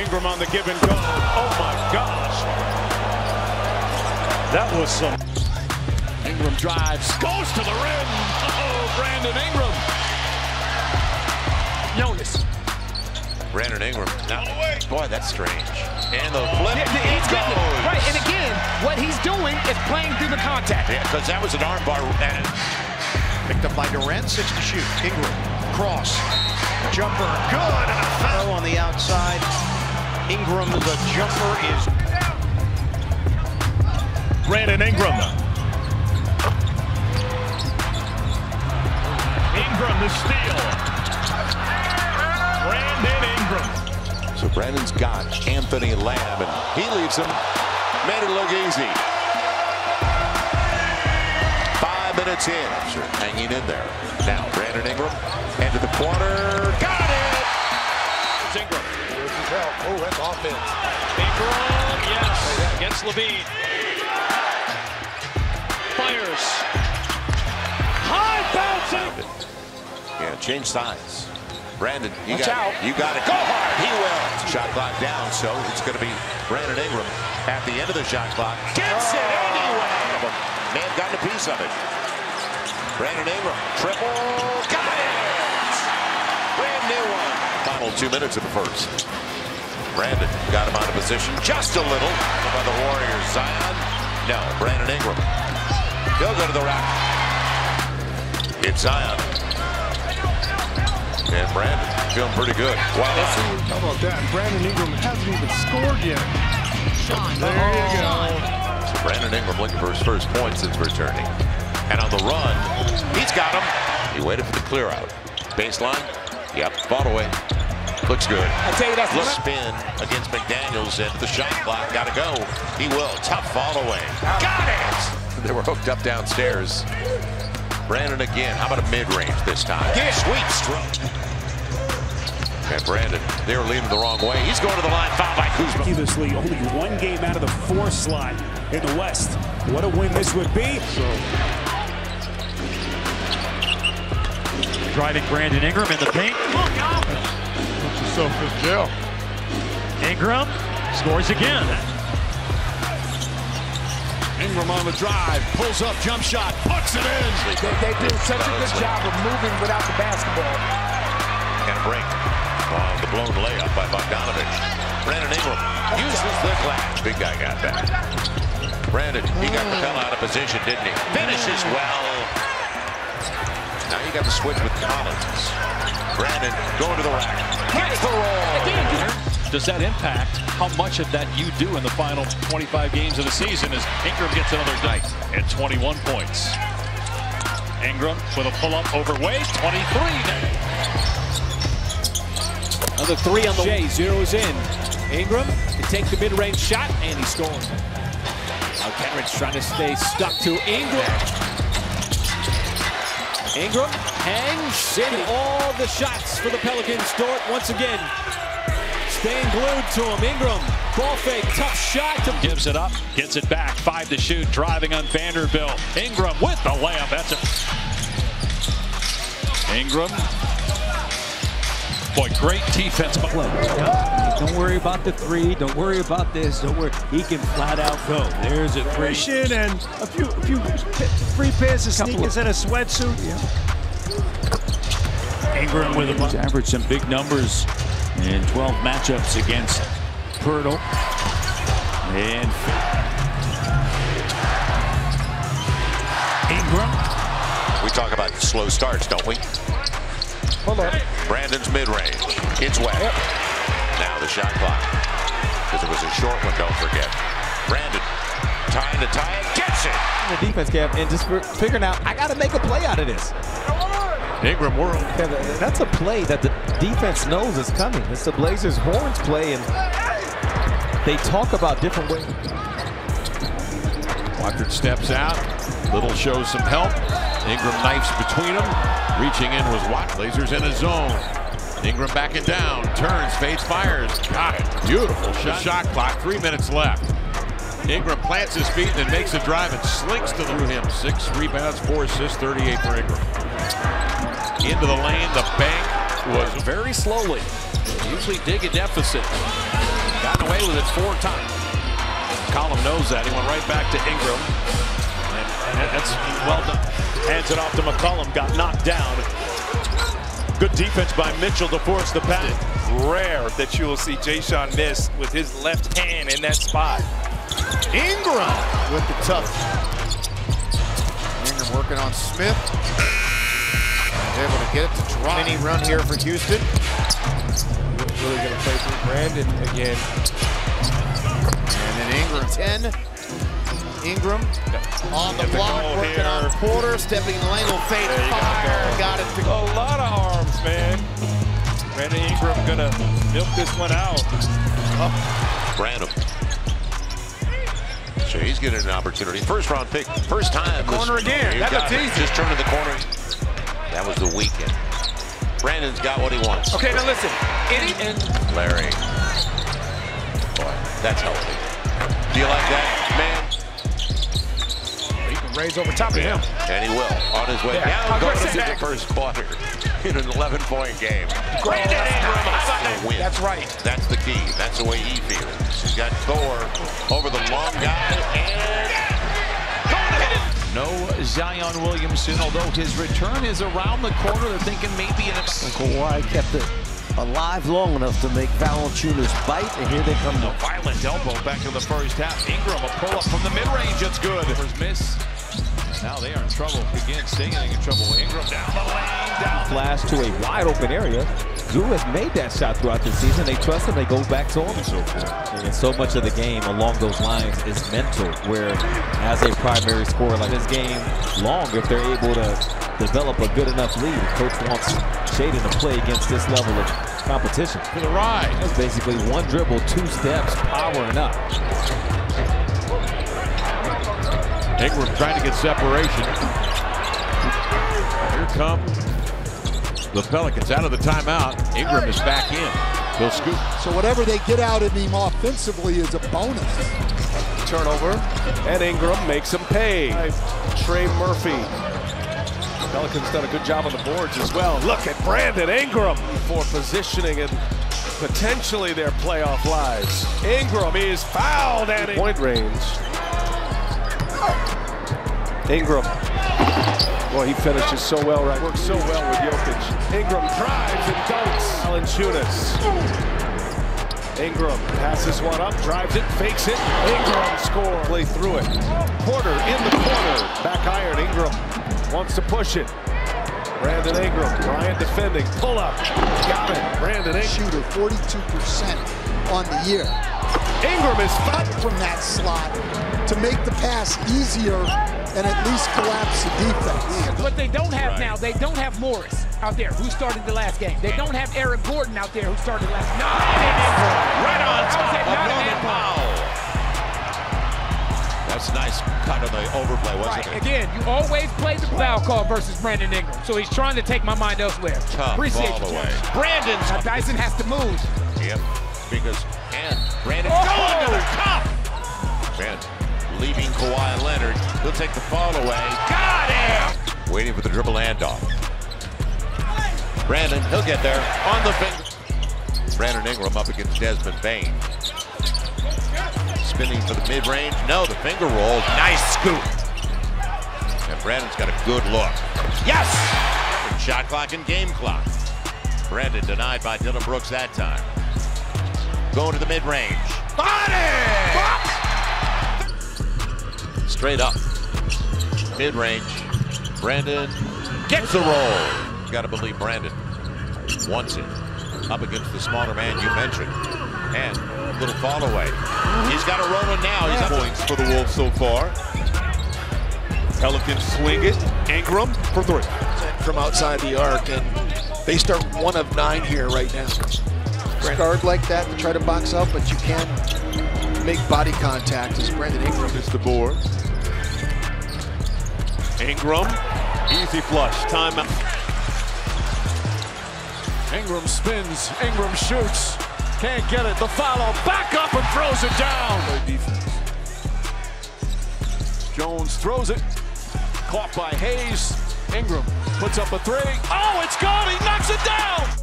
Ingram on the give and go. Oh my gosh. That was some. Ingram drives, goes to the rim. Oh, Brandon Ingram. Jonas. Brandon Ingram. Now, boy, that's strange. And the flip. Yeah, he's goes. getting it. Right, and again, what he's doing is playing through the contact. Yeah, because that was an armbar. And Picked up by Durant, six to shoot. Ingram, cross, jumper, good, and a foul on the outside. Ingram, the jumper is Brandon Ingram. Ingram the steal. Brandon Ingram. so Brandon's got Anthony Lamb, and he leaves him. Made it look easy. Five minutes in. Hanging in there. Now, Brandon Ingram, into the corner. Got it! It's Ingram. Oh, that's offense. Ingram, yes, against LaVine. Fires. High bouncing. Yeah, change sides. Brandon, you Watch got out. you got it. Go hard. He will. Shot clock down, so it's going to be Brandon Ingram at the end of the shot clock. Gets it anyway. Have gotten a piece of it. Brandon Ingram, triple. Got Final two minutes of the first. Brandon got him out of position just a little by the Warriors. Zion, no. Brandon Ingram. He'll go to the rack. It's Zion. And Brandon feeling pretty good. Wow. How about that? Brandon Ingram hasn't even scored yet. There you go. So Brandon Ingram looking for his first point since returning. And on the run, he's got him. He waited for the clear out. Baseline. Yep, ball away. Looks good. I tell you, that's Little spin against McDaniels and the shot clock. Got to go. He will. Tough fall away. Got it. They were hooked up downstairs. Brandon again. How about a mid-range this time? Yeah. Sweet stroke. And Brandon, they were leaning the wrong way. He's going to the line. Fouled by Kuzma. Miraculously, only one game out of the four slot in the West. What a win this would be. Driving Brandon Ingram in the paint. Put yourself jail. Ingram scores again. Ingram on the drive, pulls up, jump shot, puts it in. They, they do such a good job of moving without the basketball. And a break. on the blown layup by Bogdanovic. Brandon Ingram uses the glass. Big guy got that. Brandon, he got the fell out of position, didn't he? Finishes well. Now you got the switch with Collins. Brandon going to the rack. Gets the roll. Does that impact how much of that you do in the final 25 games of the season as Ingram gets another night at 21 points? Ingram with a pull-up over Wade, 23. Another three on the Shea zeroes in. Ingram to take the mid-range shot, and he scores. Now Kenrich trying to stay stuck to Ingram. Ingram hangs in all the shots for the Pelicans. Dort once again staying glued to him. Ingram, ball fake, tough shot. To Gives it up, gets it back, five to shoot, driving on Vanderbilt. Ingram with the layup. That's it. Ingram. Boy, great defense. Don't worry about the three. Don't worry about this. Don't worry. He can flat out go. There's a three. And a few, a few free pairs of sneakers and a sweatsuit. Ingram with a average some big numbers in 12 matchups against Pirtle. And Ingram. We talk about slow starts, don't we? Hold on. Brandon's mid-range. It's wet. Now the shot clock. Because it was a short one, don't forget. Brandon trying to tie it. Gets it. the defense, Kev, and just figuring out I got to make a play out of this. Ingram world. That's a play that the defense knows is coming. It's the Blazers' horns play, and they talk about different ways. Watford steps out. Little shows some help. Ingram knifes between them. Reaching in was Watt. Blazers in a zone. Ingram backing down. Turns, fades, fires. Got it. Beautiful shot. Shot clock. Three minutes left. Ingram plants his feet and then makes a drive and slinks to the rim. Six rebounds, four assists, 38 for Ingram. Into the lane, the bank. was very slowly. Usually dig a deficit. Gotten away with it four times. Collum knows that. He went right back to Ingram. And, and that's well done. Hands it off to McCollum. Got knocked down. Good defense by Mitchell to force the pass. Rare that you will see Jay-Sean miss with his left hand in that spot. Ingram with the tough. Ingram working on Smith. Able to get it to drop. Mini run here for Houston. Really going to play for Brandon again. And then Ingram 10. Ingram on the block, working here. on Porter, stepping in the lane, will fade fire, got it. To a lot of arms, man. Brandon Ingram gonna milk this one out. Oh. Branham. So he's getting an opportunity. First round pick, first time. Corner again. That looks easy. Just turning the corner. That was the weekend. Brandon's got what he wants. Okay, now listen. Any and Larry. Boy, that's healthy. Do you like that, man? raise over top of him. And he will on his way yeah. down going into the first quarter in an 11-point game. Brandon Ingram, that's win. That's right. That's the key. That's the way he feels. He's got Thor over the long guy and no Zion Williamson, although his return is around the corner. They're thinking maybe an. Kawhi kept it alive long enough to make Valanciunas bite, and here they come. A violent elbow back in the first half. Ingram, a pull-up from the mid-range. It's good. First miss. Now they are in trouble. Again, staying in trouble. Ingram down the lane, down. Flash to a wide open area. Zoo has made that shot throughout the season. They trust him. They go back to him. And so forth. And so much of the game along those lines is mental, where as a primary scorer like this game long, if they're able to develop a good enough lead, coach wants Shaedon to play against this level of competition. For the ride. That's basically one dribble, two steps, powering up. Ingram trying to get separation. Here come the Pelicans out of the timeout. Ingram is back in. He'll scoop. So whatever they get out of him offensively is a bonus. Turnover, and Ingram makes him pay. Trey Murphy. Pelicans done a good job on the boards as well. Look at Brandon Ingram for positioning and potentially their playoff lives. Ingram is fouled and point range. Ingram. Boy, he finishes so well right. Works so well with Jokic. Ingram drives and dunks. Alan Valanciunas. Ingram passes one up, drives it, fakes it. Ingram scores. Play through it. Porter in the corner. Back iron. Ingram wants to push it. Brandon Ingram, Bryant defending, pull up, got it. Brandon Ingram. Shooter, 42% on the year. Ingram is up from that slot to make the pass easier and at least collapse the defense. What they don't have right. now, they don't have Morris out there who started the last game. They don't have Eric Gordon out there who started the last game. No, right on top of Norman Powell. That's a nice cut on the overplay, wasn't right. it? Again, you always play the foul call versus Brandon Ingram. So he's trying to take my mind elsewhere. Tough Appreciate ball you. away. Brandon. Now Dyson has to move. Yep, because and Brandon oh! going to the cup. Man, leaving Kawhi Leonard. He'll take the fall away. Got him! Waiting for the dribble handoff. Brandon, he'll get there on the finger. Brandon Ingram up against Desmond Bane. Spinning for the mid-range. No, the finger roll. Nice scoop. And Brandon's got a good look. Yes! Shot clock and game clock. Brandon denied by Dillon Brooks that time. Going to the mid-range. Body! Straight up. Mid-range. Brandon gets the roll. Got to believe Brandon wants it. Up against the smaller man you mentioned. And a little fall away. He's got a rolling now. He's up points for the Wolves so far. Pelicans swing it. Ingram for three. From outside the arc, and they start one of nine here right now. Guard like that to try to box out, but you can make body contact as Brandon Ingram is the board. Ingram, easy flush, timeout. Ingram spins, Ingram shoots, can't get it, the follow, back up and throws it down. Defense. Jones throws it, caught by Hayes. Ingram puts up a three. Oh, it's gone, he knocks it down!